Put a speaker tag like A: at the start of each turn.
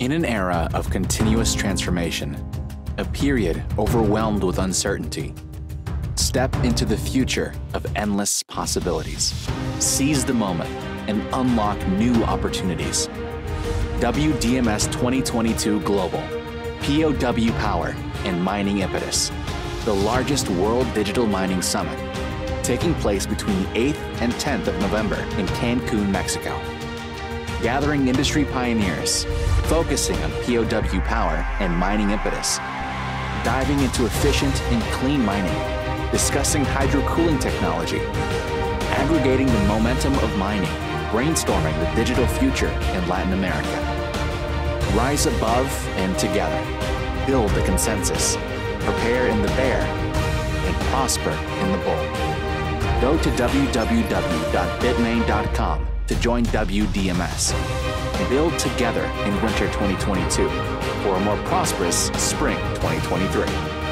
A: In an era of continuous transformation, a period overwhelmed with uncertainty, step into the future of endless possibilities. Seize the moment and unlock new opportunities. WDMS 2022 Global, POW Power, and Mining Impetus, the largest world digital mining summit, taking place between the 8th and 10th of November in Cancun, Mexico. Gathering industry pioneers, focusing on POW power and mining impetus, diving into efficient and clean mining, discussing hydrocooling technology, aggregating the momentum of mining, brainstorming the digital future in Latin America. Rise above and together. Build the consensus. Prepare in the bear and prosper in the bull. Go to www.bitmain.com to join WDMS build together in winter 2022 for a more prosperous spring 2023.